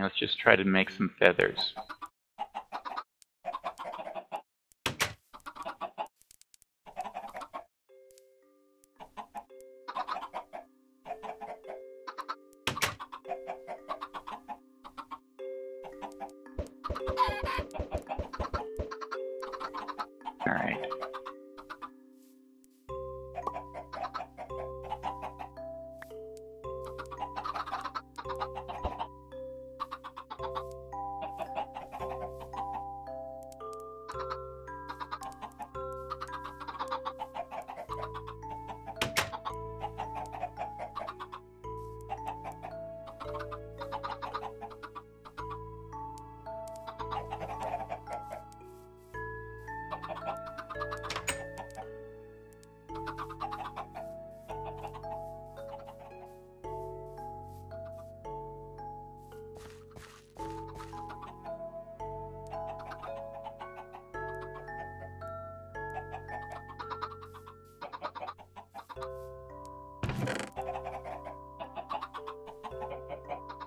Let's just try to make some feathers.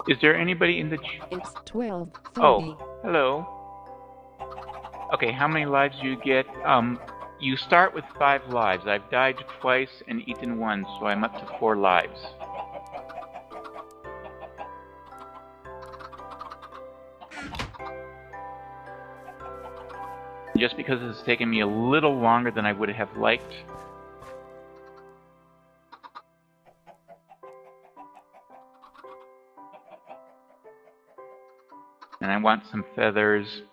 Is there anybody in the ch- It's 12. Oh, hello. Okay, how many lives do you get? Um, you start with five lives. I've died twice and eaten once, so I'm up to four lives. Just because it's taken me a little longer than I would have liked. And I want some feathers.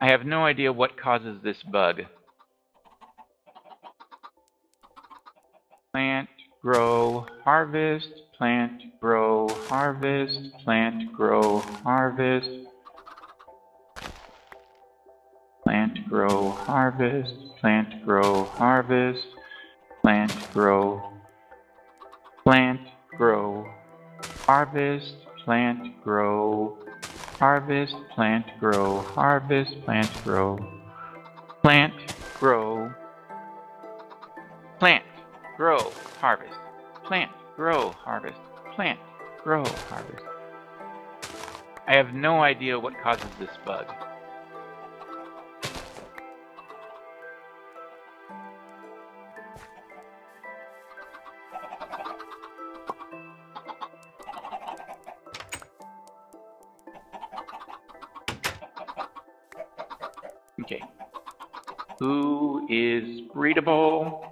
I have no idea what causes this bug. Plant, grow, harvest, plant, grow, harvest, plant, grow, harvest. Plant, grow, harvest, plant, grow, harvest, plant, grow, plant, grow, harvest, plant, grow, harvest, plant, grow, harvest, plant, grow, plant, grow, plant, grow, harvest, plant, grow, harvest, plant, grow, harvest. I have no idea what causes this bug. Okay. Who is breedable?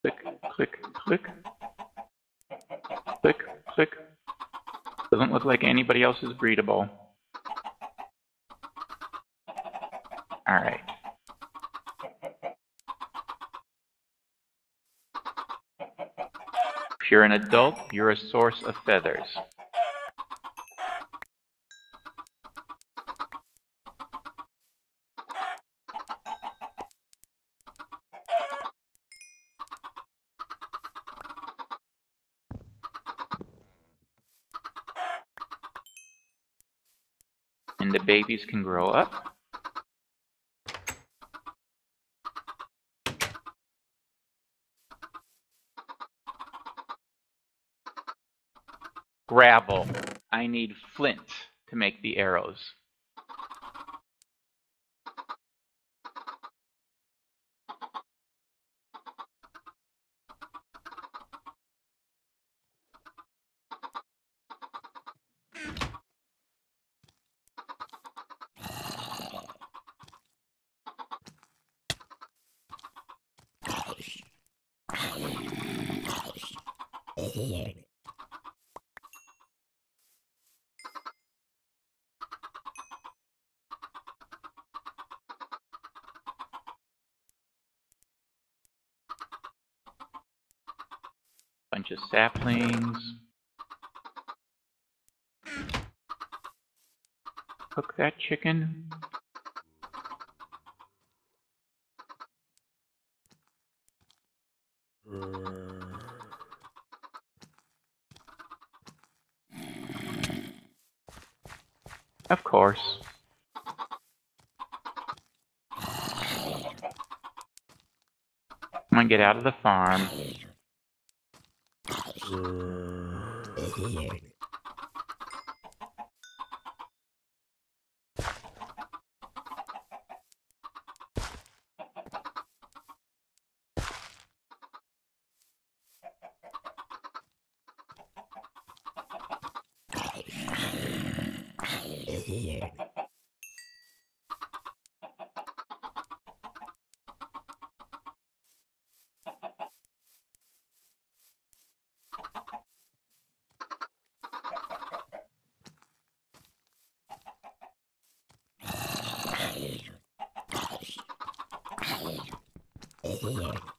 Click, click, click click. Doesn't look like anybody else is breedable. Alright. If you're an adult, you're a source of feathers. And the babies can grow up. Gravel. I need flint to make the arrows. Bunch of saplings. Cook that chicken. Of course. I'm gonna get out of the farm. vậy Yeah.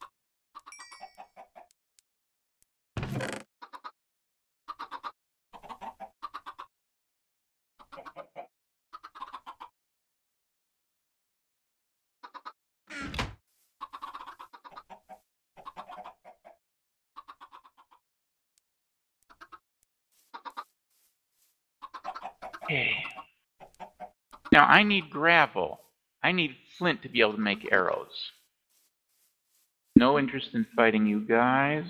Okay. Now I need gravel. I need flint to be able to make arrows. No interest in fighting you guys.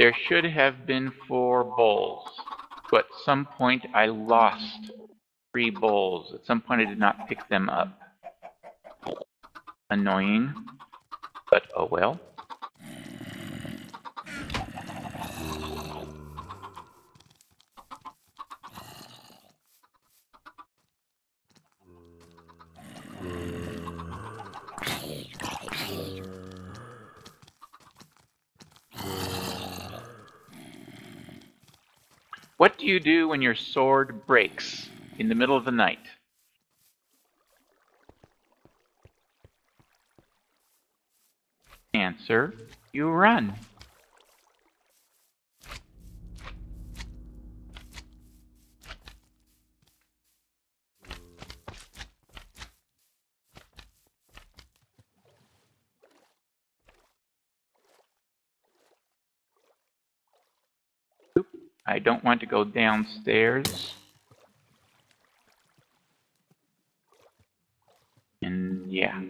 There should have been four bowls, but at some point I lost three bowls. At some point I did not pick them up. Annoying, but oh well. What do you do when your sword breaks in the middle of the night? Answer, you run. I don't want to go downstairs. And yeah.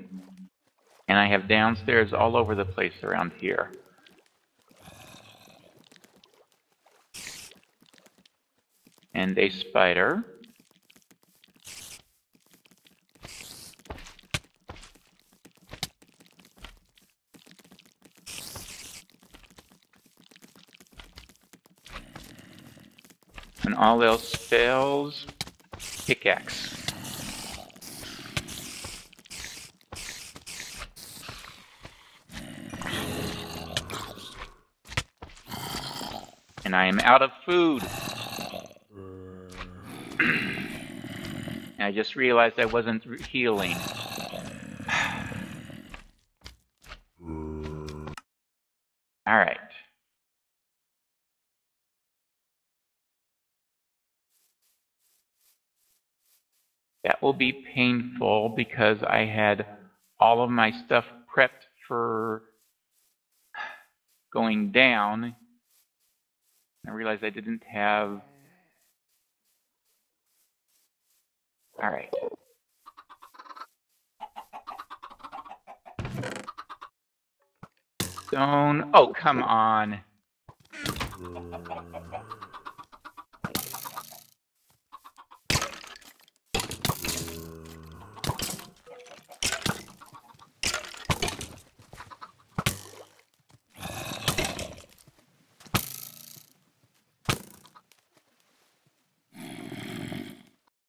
And I have downstairs all over the place around here. And a spider. When all else spells, pickaxe. And I am out of food. I just realized I wasn't healing. Alright. That will be painful because I had all of my stuff prepped for going down. I realized I didn't have. All right. Stone. Oh, come on. Mm.